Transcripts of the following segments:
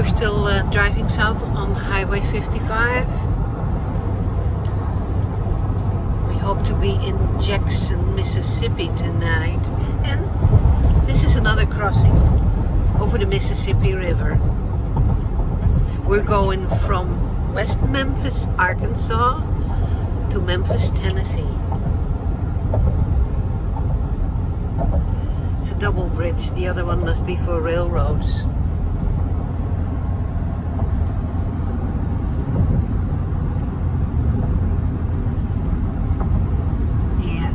We're still uh, driving south on Highway 55. We hope to be in Jackson, Mississippi tonight. And this is another crossing over the Mississippi River. We're going from West Memphis, Arkansas to Memphis, Tennessee. It's a double bridge. The other one must be for railroads. Yeah.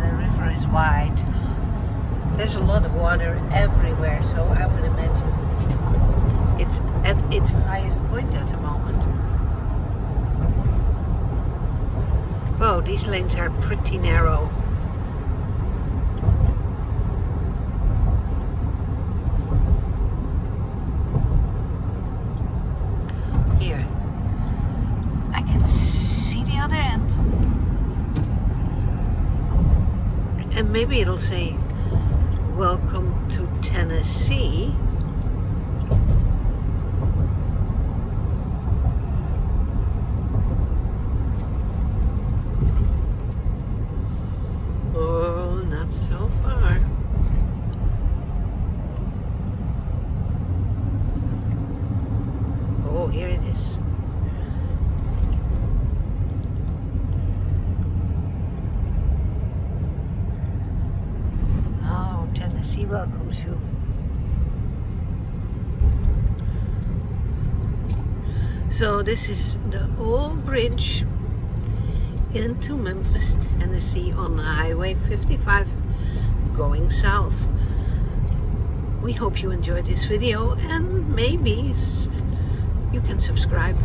The river is wide. There's a lot of water everywhere, so I would imagine it's at its highest point at the moment. Whoa, these lanes are pretty narrow. Here. I can see the other end. And maybe it'll say, Welcome to Tennessee. Oh, not so far. Oh, here it is. Oh, Tennessee welcomes you. So this is the old bridge into Memphis, Tennessee on the Highway 55 going south. We hope you enjoyed this video and maybe you can subscribe.